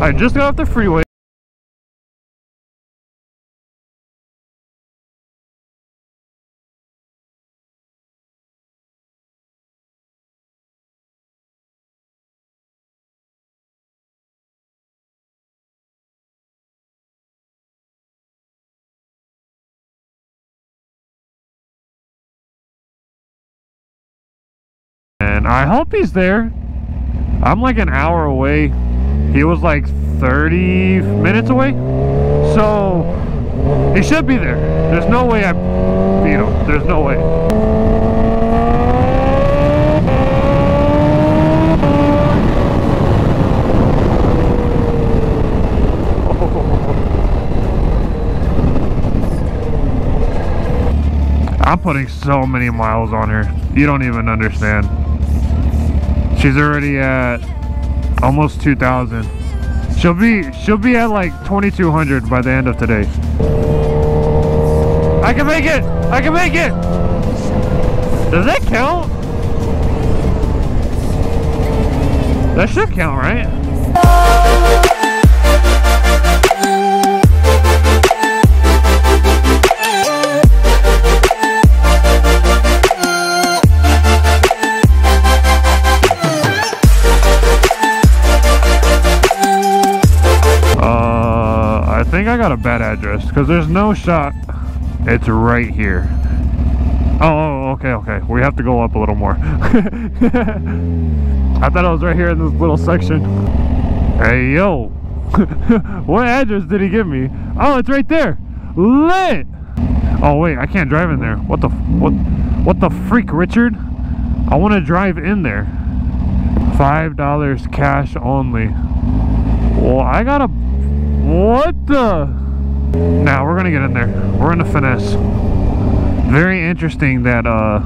I just got off the freeway. And I hope he's there. I'm like an hour away. He was like 30 minutes away. So he should be there. There's no way I beat him. There's no way. I'm putting so many miles on her. You don't even understand. She's already at almost 2,000. She'll be she'll be at like 2,200 by the end of today. I can make it! I can make it! Does that count? That should count, right? Think I got a bad address because there's no shot. It's right here. Oh, oh, oh, okay, okay. We have to go up a little more. I thought I was right here in this little section. Hey, yo. what address did he give me? Oh, it's right there. Lit. Oh, wait. I can't drive in there. What the, what, what the freak, Richard? I want to drive in there. $5 cash only. Well, I gotta. What the? Now we're gonna get in there. We're gonna finesse. Very interesting that uh,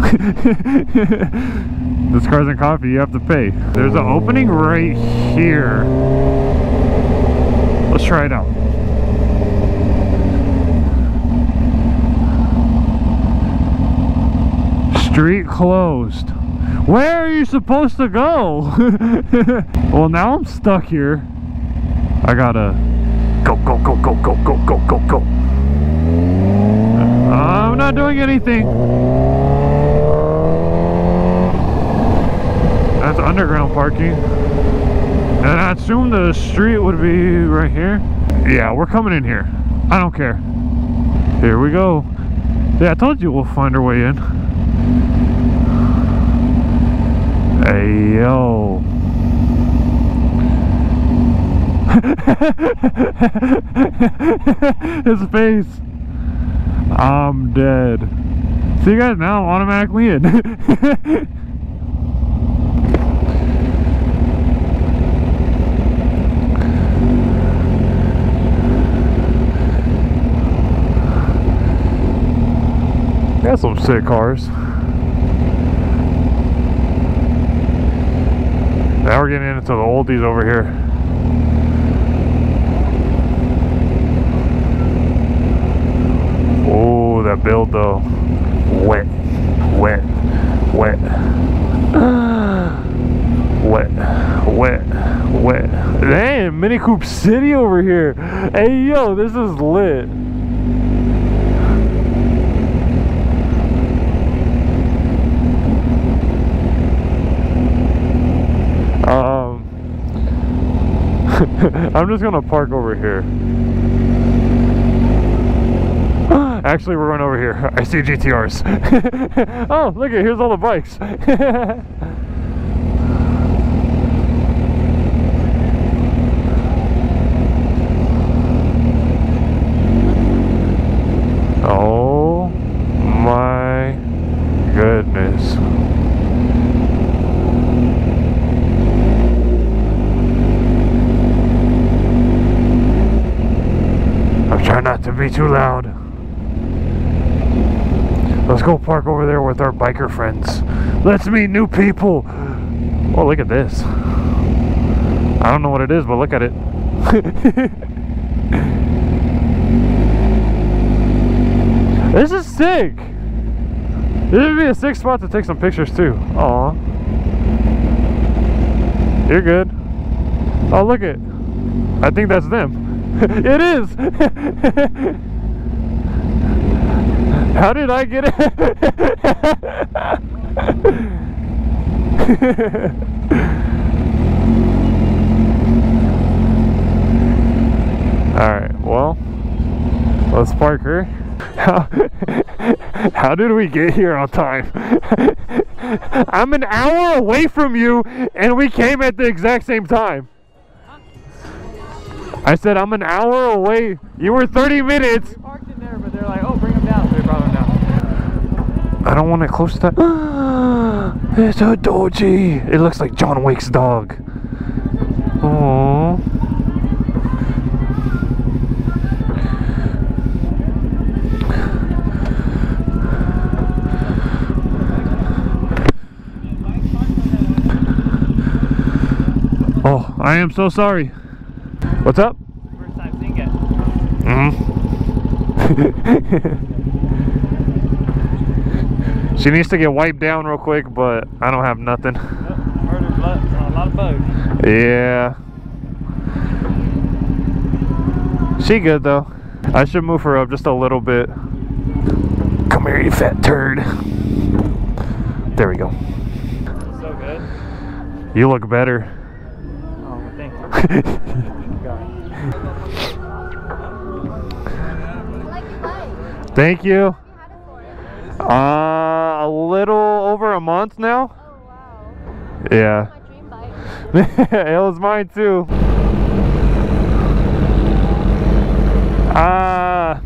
this cars and coffee you have to pay. There's an opening right here. Let's try it out. Street closed. Where are you supposed to go? well, now I'm stuck here. I gotta go, go, go, go, go, go, go, go, go. Uh, I'm not doing anything. That's underground parking. And I assume the street would be right here. Yeah, we're coming in here. I don't care. Here we go. Yeah, I told you we'll find our way in. Hey, yo. His face. I'm dead. See you guys now, automatically in. Got some sick cars. Now we're getting into the oldies over here. Oh, that build though. Wet, wet, wet. wet, wet, wet. Damn, Mini Coupe City over here. Hey, yo, this is lit. Um, I'm just gonna park over here. Actually, we're going over here. I see GTRs. oh, look at here's all the bikes. oh my goodness. I'm trying not to be too loud. Let's go park over there with our biker friends. Let's meet new people. Oh, look at this. I don't know what it is, but look at it. this is sick. This would be a sick spot to take some pictures too. Aw. You're good. Oh, look it. I think that's them. it is. How did I get it? Alright, well, let's park her. How, how did we get here on time? I'm an hour away from you and we came at the exact same time. I said I'm an hour away. You were 30 minutes. We parked in there, but they're like, oh, bring them down. So we brought them down. I don't want it close to that. it's a doji. It looks like John Wick's dog. Aww. Oh, I am so sorry. What's up? First time seeing it. Mm-hmm. she needs to get wiped down real quick, but I don't have nothing. Yep. Murder, blood, a lot of bugs. Yeah. She good though. I should move her up just a little bit. Come here, you fat turd. There we go. So good. You look better. Oh, thank you. God. like your bike. Thank you. You had it for? Uh, a little over a month now. Oh wow. Yeah. My dream bike. it was mine too. Uh,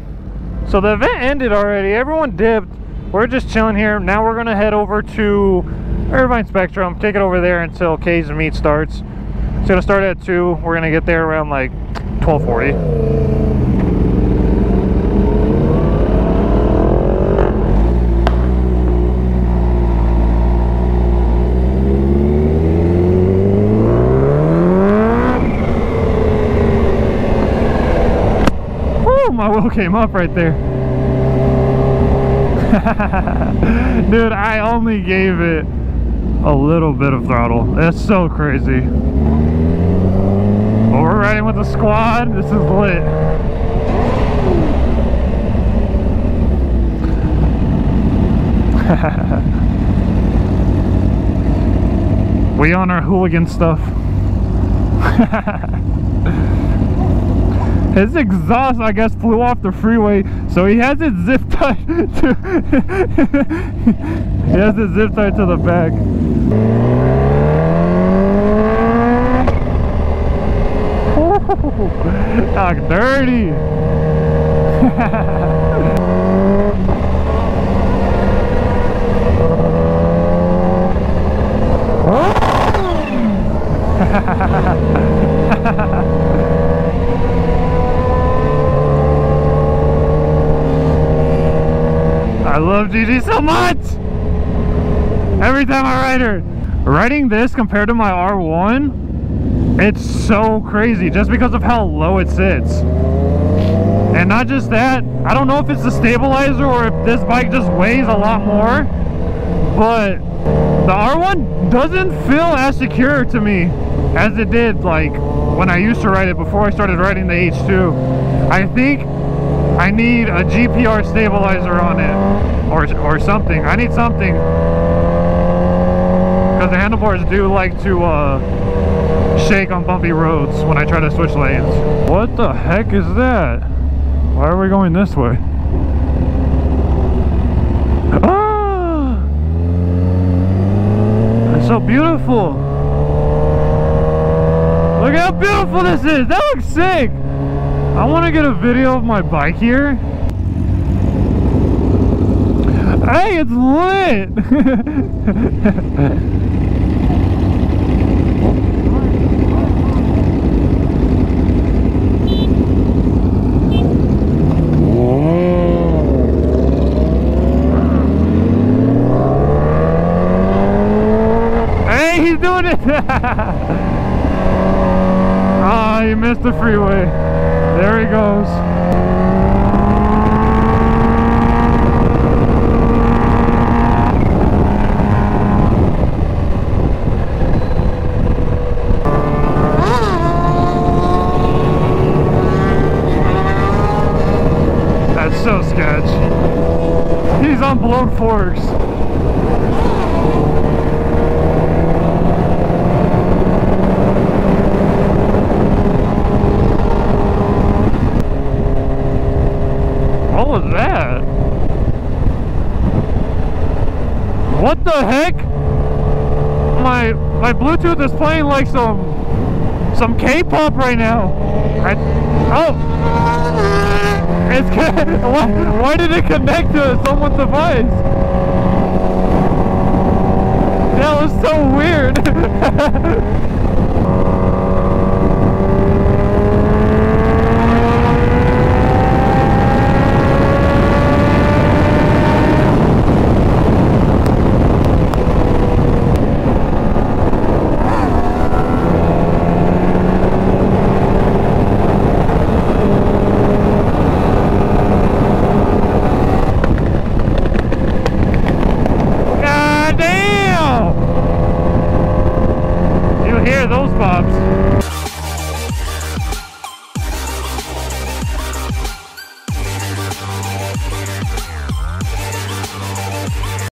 so the event ended already. Everyone dipped. We're just chilling here. Now we're gonna head over to Irvine Spectrum. Take it over there until K's meet starts. It's gonna start at two. We're gonna get there around like 12:40. Woo, my came up right there. Dude, I only gave it a little bit of throttle. That's so crazy. But we're riding with the squad. This is lit. we on our hooligan stuff. His exhaust, I guess, flew off the freeway, so he has it zip tied to. he has it zip tied to the back. Talk dirty. I love Gigi so much. Every time I ride her. Riding this compared to my R1, it's so crazy just because of how low it sits. And not just that, I don't know if it's the stabilizer or if this bike just weighs a lot more, but the R1 doesn't feel as secure to me as it did like when I used to ride it before I started riding the H2. I think I need a GPR stabilizer on it or, or something. I need something because the handlebars do like to uh, shake on bumpy roads when I try to switch lanes. What the heck is that? Why are we going this way? Ah! It's so beautiful. Look how beautiful this is. That looks sick. I want to get a video of my bike here. Hey, it's lit. hey, he's doing it. Ah, he missed the freeway. There he goes. That's so sketch. He's on blown forks. What was that? What the heck? My my Bluetooth is playing like some some K-pop right now. I, oh, it's why, why did it connect to someone's device? That was so weird.